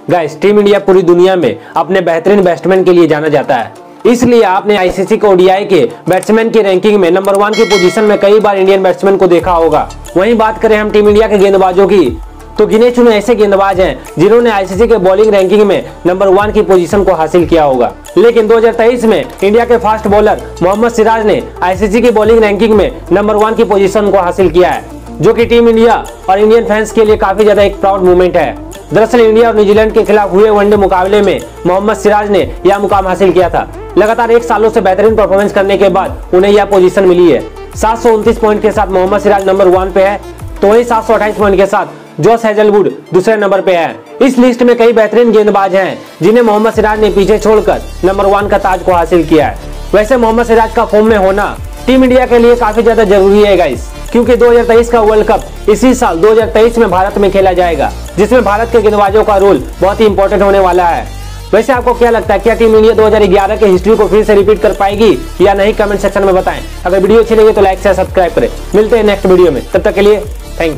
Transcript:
Guys team India पूरी दुनिया में अपने बेहतरीन बैट्समैन के लिए जाना जाता है। इसलिए आपने आईसीसी को ओडीआई के बैट्समैन की रैंकिंग में नंबर वन की पोजीशन में कई बार इंडियन बैट्समैन को देखा होगा। वहीं बात करें हम टीम इंडिया के गेंदबाजों की तो गिने चुने ऐसे गेंदबाज हैं जिन्होंने आईसीसी के बॉलिंग रैंकिंग में नंबर वन की पोजीशन को हासिल किया होगा। लेकिन 2023 में इंडिया के फास्ट बॉलर मोहम्मद सिराज ने आईसीसी की बॉलिंग रैंकिंग में नंबर वन की पोजीशन को हासिल किया है, जो कि टीम इंडिया और इंडियन फैंस के लिए काफ़ी ज़्यादा एक प्राउड मूवमेंट है। दरअसल इंडिया और न्यूजीलैंड के खिलाफ हुए वनडे मुकाबले में मोहम्मद सिराज ने यह मुकाम हासिल किया था। लगातार एक सालों से बेहतरीन परफॉर्मेंस करने के बाद उन्हें यह पोजीशन मिली है। सात सौ उनतीस पॉइंट के साथ मोहम्मद सिराज नंबर वन पे है तो वही सात पॉइंट के साथ जॉस हेजलवुड दूसरे नंबर पे है। इस लिस्ट में कई बेहतरीन गेंदबाज हैं, जिन्हें मोहम्मद सिराज ने पीछे छोड़कर नंबर वन का ताज को हासिल किया है। वैसे मोहम्मद सिराज का फॉर्म में होना टीम इंडिया के लिए काफ़ी ज़्यादा ज़रूरी है गाइस क्योंकि 2023 का वर्ल्ड कप इसी साल 2023 में भारत में खेला जाएगा, जिसमें भारत के गेंदबाजों का रोल बहुत ही इंपॉर्टेंट होने वाला है। वैसे आपको क्या लगता है, क्या टीम इंडिया 2011 के हिस्ट्री को फिर से रिपीट कर पाएगी, या नहीं? कमेंट सेक्शन में बताएँ। अगर वीडियो अच्छी लगे तो लाइक से सब्सक्राइब करें। मिलते हैं नेक्स्ट वीडियो में। तब तक के लिए थैंक यू